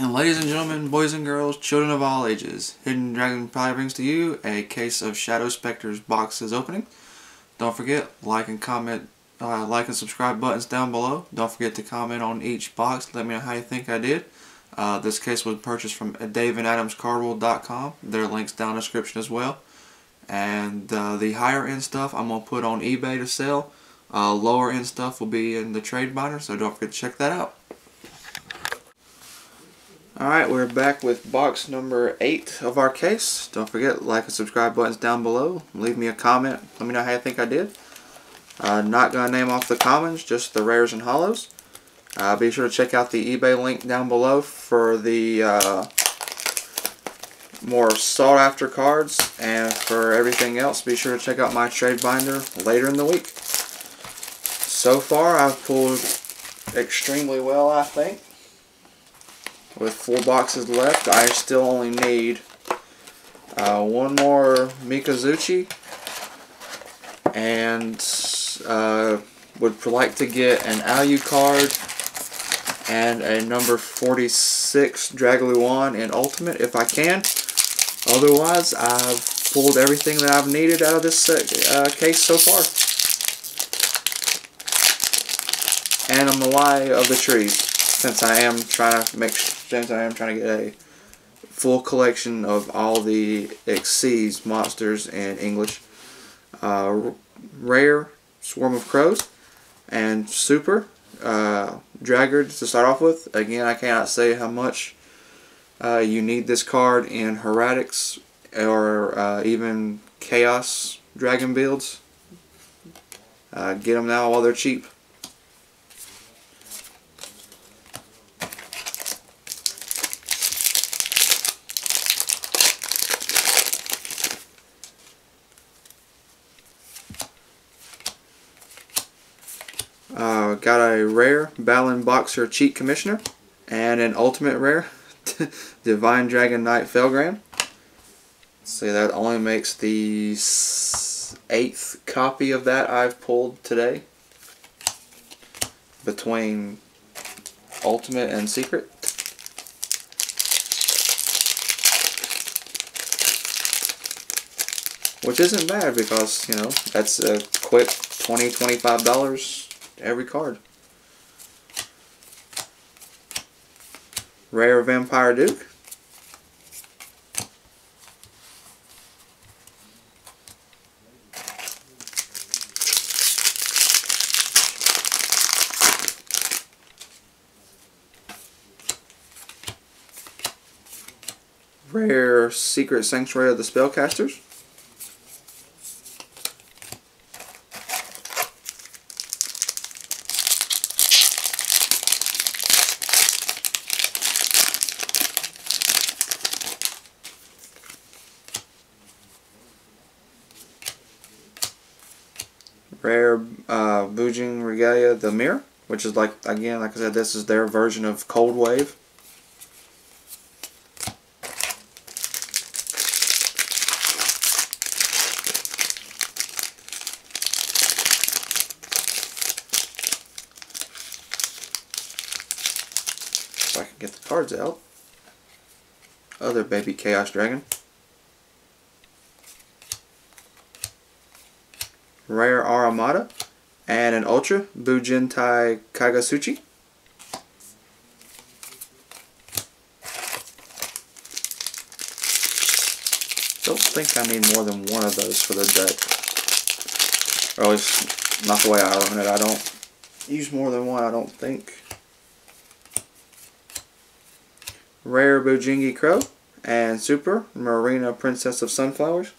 And ladies and gentlemen, boys and girls, children of all ages, Hidden Dragon probably brings to you a case of Shadow Specter's boxes opening. Don't forget, like and comment, uh, like and subscribe buttons down below. Don't forget to comment on each box. Let me know how you think I did. Uh, this case was purchased from daveandadamscardworld.com. There are links down in the description as well. And uh, the higher end stuff I'm going to put on eBay to sell. Uh, lower end stuff will be in the trade binder, so don't forget to check that out. Alright, we're back with box number 8 of our case. Don't forget, like and subscribe buttons down below. Leave me a comment. Let me know how you think I did. Uh, not going to name off the commons, just the rares and hollows. Uh, be sure to check out the eBay link down below for the uh, more sought after cards. And for everything else, be sure to check out my trade binder later in the week. So far, I've pulled extremely well, I think. With four boxes left, I still only need uh, one more Mikazuchi and uh, would like to get an Alu card and a number 46 Dragluon in Ultimate if I can. Otherwise, I've pulled everything that I've needed out of this uh, case so far. And I'm the lie of the trees, since I am trying to make since I am trying to get a full collection of all the Xyz monsters in English. Uh, rare Swarm of Crows and Super uh, Dragard to start off with. Again, I cannot say how much uh, you need this card in Hieratics or uh, even Chaos Dragon builds. Uh, get them now while they're cheap. Uh, got a rare Battlin' Boxer Cheat Commissioner and an ultimate rare Divine Dragon Knight Felgrand. See, that only makes the eighth copy of that I've pulled today between Ultimate and Secret. Which isn't bad because, you know, that's a quick $20, $25 every card. Rare Vampire Duke. Rare Secret Sanctuary of the Spellcasters. Rare uh, Bujin Regalia the Mirror, which is like, again, like I said, this is their version of Cold Wave. If I can get the cards out. Other baby Chaos Dragon. Aramata, and an Ultra, Bujintei Kagutsuchi. Don't think I need more than one of those for the deck. Or at least, not the way I run it. I don't use more than one, I don't think. Rare Bujingi Crow, and Super Marina Princess of Sunflowers.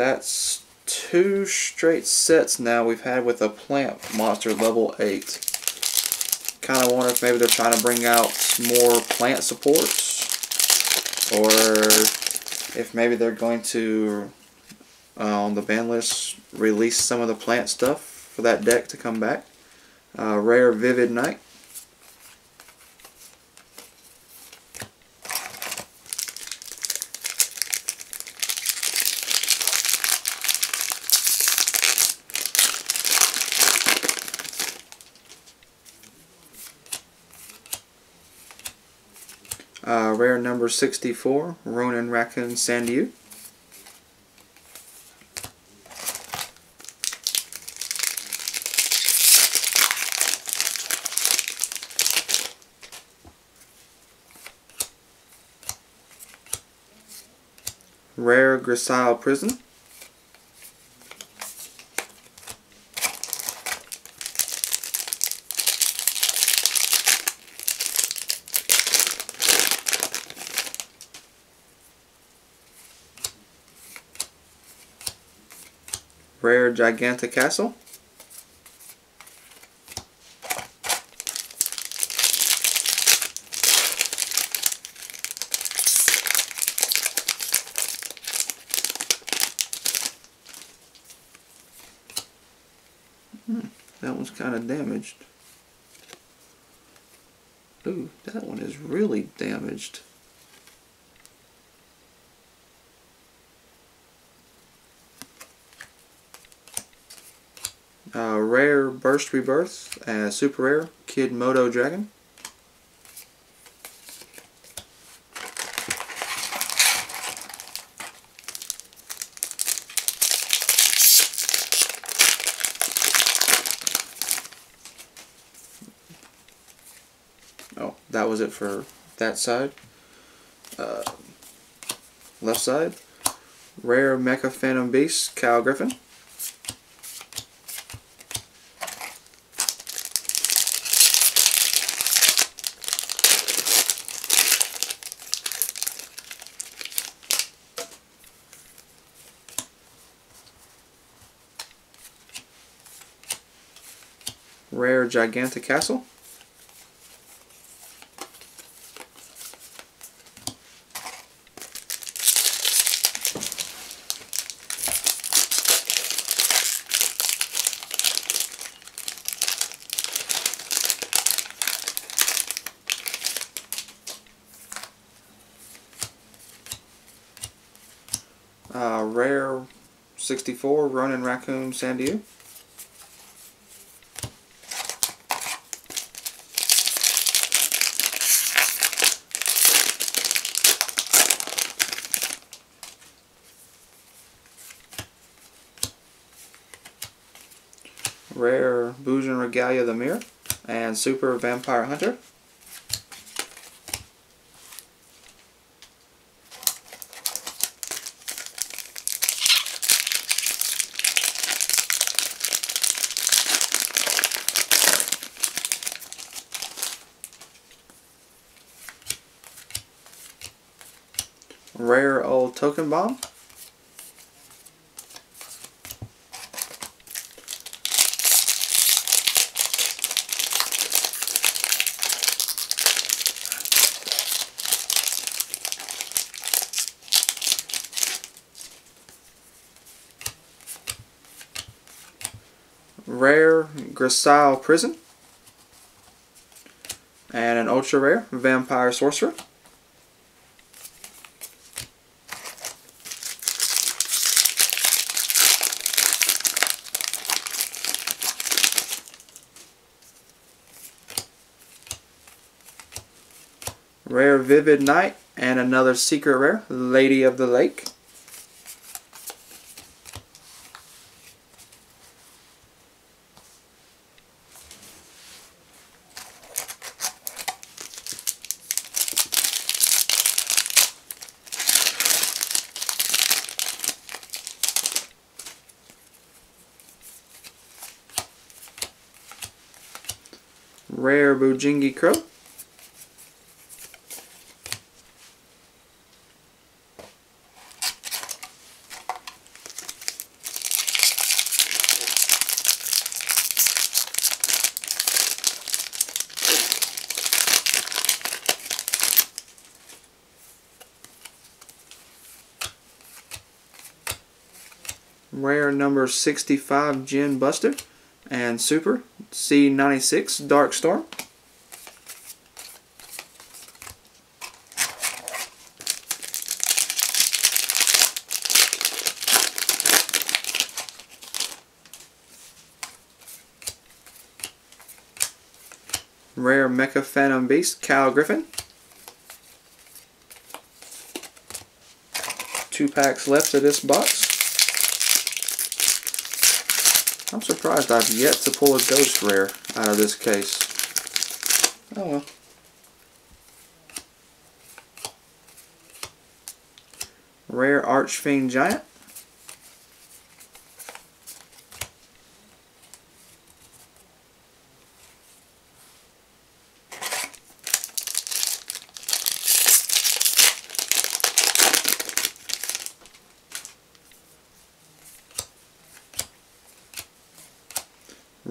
That's two straight sets now we've had with a plant monster level 8. Kind of wonder if maybe they're trying to bring out more plant supports. Or if maybe they're going to, uh, on the ban list, release some of the plant stuff for that deck to come back. Uh, rare Vivid Night. Uh, rare number 64, Ronin Raccoon Sandayu. Rare Grisile Prison. Rare Gigantic Castle. Hmm, that one's kind of damaged. Ooh, that one is really damaged. Uh, rare Burst Rebirth, uh, super rare Kidmodo Dragon. Oh, that was it for that side. Uh, left side, rare Mecha Phantom Beast, Kyle Griffin. Rare Gigantic Castle. Uh, rare 64 Ronin Raccoon Sandayu. Rare Bujin Regalia the Mirror and Super Vampire Hunter. Rare Old Token Bomb. Rare Grisile Prison. And an ultra rare Vampire Sorcerer. Rare Vivid Night and another secret rare, Lady of the Lake. Rare Bujingi Crow. Rare number 65 Djinn Buster and Super, C96 Dark Storm. Rare Mecha Phantom Beast, Cal Griffin. Two packs left of this box. I'm surprised I've yet to pull a ghost rare out of this case. Oh well. Rare Archfiend Giant.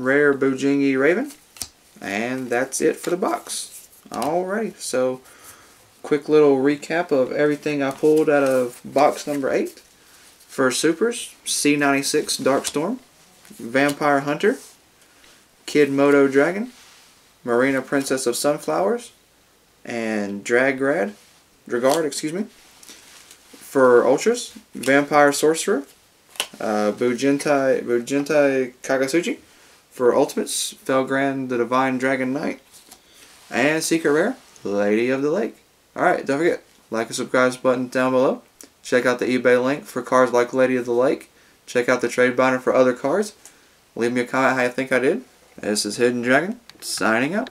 Rare Bujingi Raven. And that's it for the box. Alrighty, so quick little recap of everything I pulled out of box number 8. For Supers, C96 Darkstorm, Vampire Hunter, Kidmodo Dragon, Marina Princess of Sunflowers, and Dragrad, Dragard, excuse me. For Ultras, Vampire Sorcerer, uh, Bujintei Kagutsuchi, for Ultimates, Felgrand the Divine Dragon Knight. And Secret Rare, Lady of the Lake. Alright, don't forget, like and subscribe button down below. Check out the eBay link for cards like Lady of the Lake. Check out the trade binder for other cards. Leave me a comment how you think I did. This is Hidden Dragon, signing out.